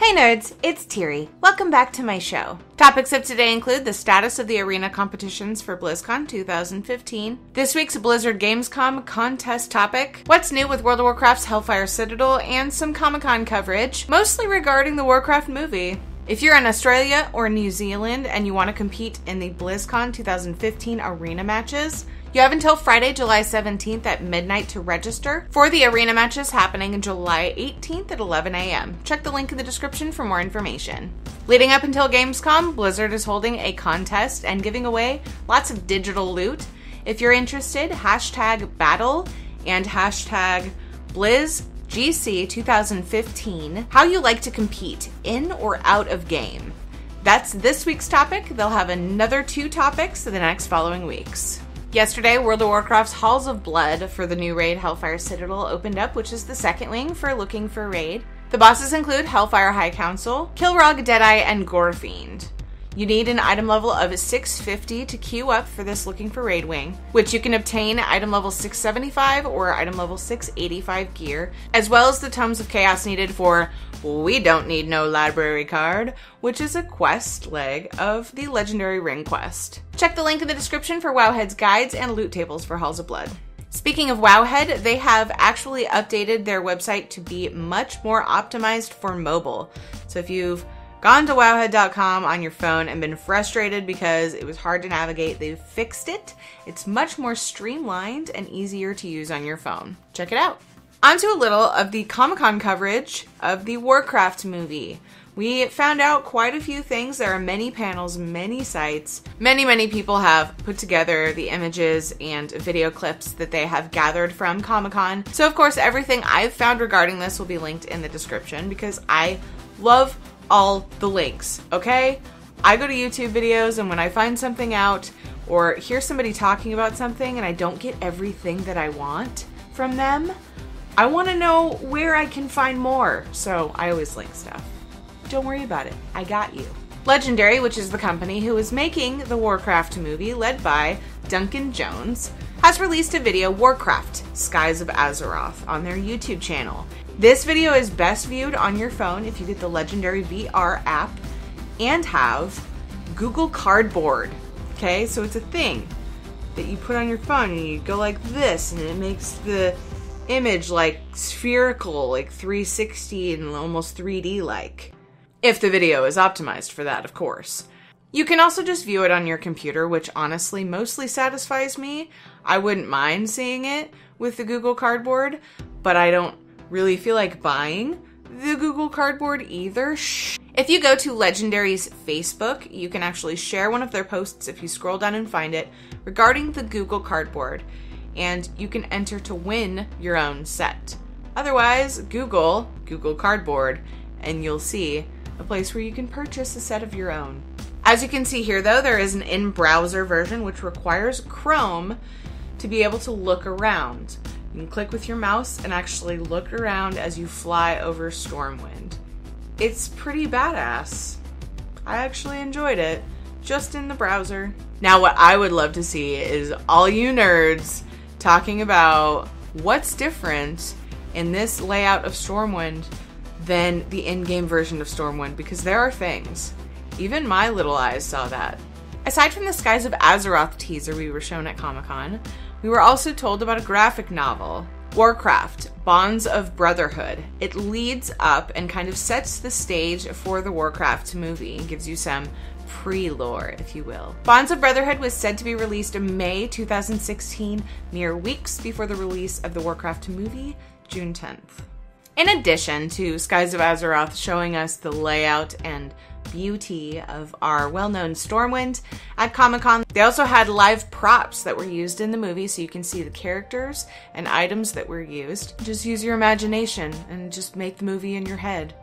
Hey nerds, it's Tiri. Welcome back to my show. Topics of today include the status of the arena competitions for BlizzCon 2015, this week's Blizzard Gamescom contest topic, what's new with World of Warcraft's Hellfire Citadel, and some Comic Con coverage, mostly regarding the Warcraft movie. If you're in Australia or New Zealand and you want to compete in the BlizzCon 2015 arena matches, you have until Friday, July 17th at midnight to register for the arena matches happening July 18th at 11 a.m. Check the link in the description for more information. Leading up until Gamescom, Blizzard is holding a contest and giving away lots of digital loot. If you're interested, hashtag battle and hashtag Blizz GC 2015, how you like to compete in or out of game. That's this week's topic. They'll have another two topics the next following weeks. Yesterday, World of Warcraft's Halls of Blood for the new raid Hellfire Citadel opened up, which is the second wing for looking for raid. The bosses include Hellfire High Council, Kilrogg Deadeye, and Gorefiend. You need an item level of 650 to queue up for this looking for raid wing, which you can obtain item level 675 or item level 685 gear, as well as the Tomes of Chaos needed for We Don't Need No Library card, which is a quest leg of the legendary ring quest. Check the link in the description for Wowhead's guides and loot tables for Halls of Blood. Speaking of Wowhead, they have actually updated their website to be much more optimized for mobile. So if you've gone to wowhead.com on your phone and been frustrated because it was hard to navigate, they've fixed it. It's much more streamlined and easier to use on your phone. Check it out. On to a little of the Comic Con coverage of the Warcraft movie. We found out quite a few things. There are many panels, many sites. Many, many people have put together the images and video clips that they have gathered from Comic Con. So, of course, everything I've found regarding this will be linked in the description because I love all the links, okay? I go to YouTube videos and when I find something out or hear somebody talking about something and I don't get everything that I want from them, I want to know where I can find more. So I always link stuff. Don't worry about it. I got you. Legendary, which is the company who is making the Warcraft movie led by Duncan Jones, has released a video Warcraft Skies of Azeroth on their YouTube channel. This video is best viewed on your phone if you get the Legendary VR app and have Google Cardboard. Okay, so it's a thing that you put on your phone and you go like this and it makes the image like spherical, like 360 and almost 3D like. If the video is optimized for that, of course. You can also just view it on your computer, which honestly mostly satisfies me. I wouldn't mind seeing it with the Google Cardboard, but I don't really feel like buying the Google Cardboard either. Shh. If you go to Legendary's Facebook, you can actually share one of their posts if you scroll down and find it regarding the Google Cardboard, and you can enter to win your own set. Otherwise, Google Google Cardboard, and you'll see a place where you can purchase a set of your own. As you can see here, though, there is an in browser version which requires Chrome to be able to look around. You can click with your mouse and actually look around as you fly over Stormwind. It's pretty badass. I actually enjoyed it, just in the browser. Now, what I would love to see is all you nerds talking about what's different in this layout of Stormwind than the in game version of Stormwind because there are things. Even my little eyes saw that. Aside from the Skies of Azeroth teaser we were shown at Comic Con, we were also told about a graphic novel, Warcraft Bonds of Brotherhood. It leads up and kind of sets the stage for the Warcraft movie and gives you some pre lore, if you will. Bonds of Brotherhood was said to be released in May 2016, mere weeks before the release of the Warcraft movie, June 10th. In addition to Skies of Azeroth showing us the layout and beauty of our well known Stormwind at Comic Con, they also had live props that were used in the movie so you can see the characters and items that were used. Just use your imagination and just make the movie in your head.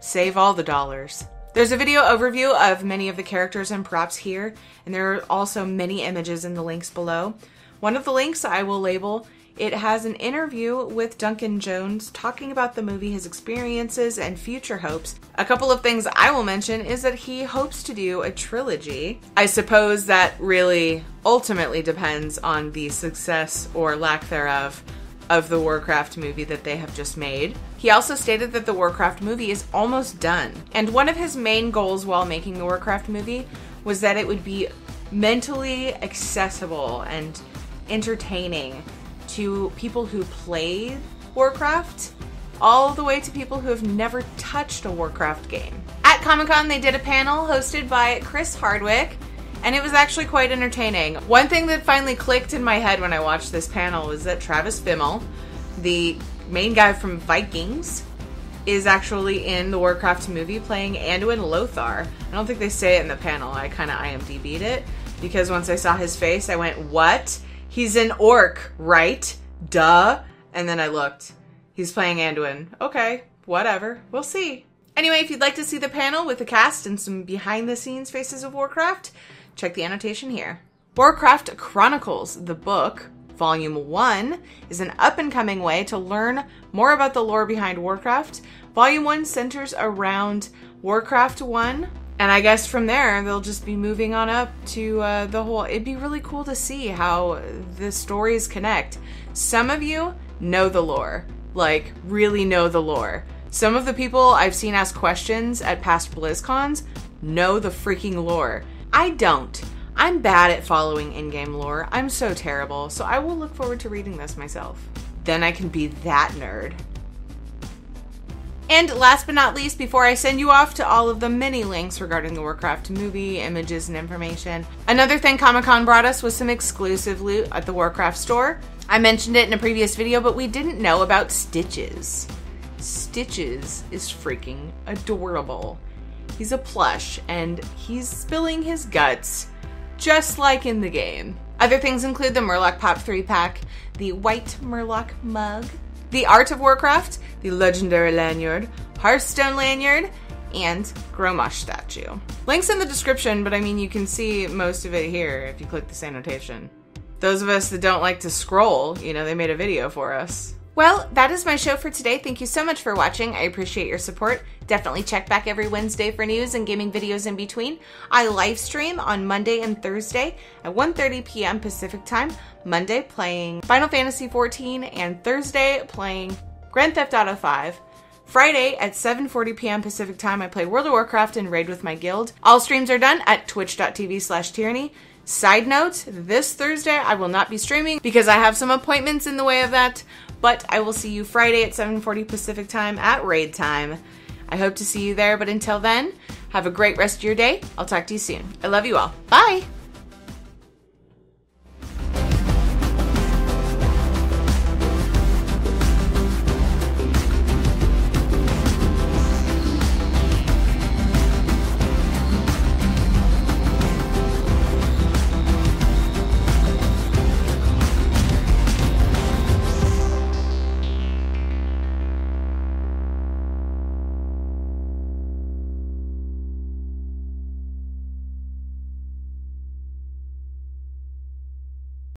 Save all the dollars. There's a video overview of many of the characters and props here, and there are also many images in the links below. One of the links I will label it has an interview with Duncan Jones talking about the movie, his experiences, and future hopes. A couple of things I will mention is that he hopes to do a trilogy. I suppose that really ultimately depends on the success or lack thereof of the Warcraft movie that they have just made. He also stated that the Warcraft movie is almost done. And one of his main goals while making the Warcraft movie was that it would be mentally accessible and entertaining to people who played Warcraft, all the way to people who have never touched a Warcraft game. At Comic Con, they did a panel hosted by Chris Hardwick, and it was actually quite entertaining. One thing that finally clicked in my head when I watched this panel was that Travis Fimmel, the main guy from Vikings, is actually in the Warcraft movie playing Anduin Lothar. I don't think they say it in the panel. I kind of IMDb'd it because once I saw his face, I went, What? He's an orc, right? Duh. And then I looked. He's playing Anduin. Okay, whatever. We'll see. Anyway, if you'd like to see the panel with the cast and some behind the scenes faces of Warcraft, check the annotation here. Warcraft Chronicles, the book, Volume 1, is an up and coming way to learn more about the lore behind Warcraft. Volume 1 centers around Warcraft 1, and I guess from there they'll just be moving on up to uh, the whole. It'd be really cool to see how the stories connect. Some of you know the lore, like really know the lore. Some of the people I've seen ask questions at past BlizzCons know the freaking lore. I don't. I'm bad at following in game lore. I'm so terrible, so I will look forward to reading this myself. Then I can be that nerd. And last but not least, before I send you off to all of the many links regarding the Warcraft movie, images, and information, another thing Comic Con brought us was some exclusive loot at the Warcraft store. I mentioned it in a previous video, but we didn't know about Stitches. Stitches is freaking adorable. He's a plush and he's spilling his guts just like in the game. Other things include the Murloc Pop 3 pack, the White Murloc mug, the Art of Warcraft, the Legendary Lanyard, Hearthstone Lanyard, and Grommash statue. Links in the description, but I mean, you can see most of it here if you click this annotation. Those of us that don't like to scroll, you know, they made a video for us. Well, that is my show for today. Thank you so much for watching. I appreciate your support. Definitely check back every Wednesday for news and gaming videos in between. I live stream on Monday and Thursday at 1:30 p.m. Pacific Time. Monday playing Final Fantasy XIV and Thursday playing Grand Theft Auto 5. Friday at 7:40 p.m. Pacific Time, I play World of Warcraft and raid with my guild. All streams are done at twitch.tv/tirinei. Side note, this Thursday I will not be streaming because I have some appointments in the way of that, but I will see you Friday at 7:40 Pacific Time at raid time. I hope to see you there, but until then, have a great rest of your day. I'll talk to you soon. I love you all. Bye.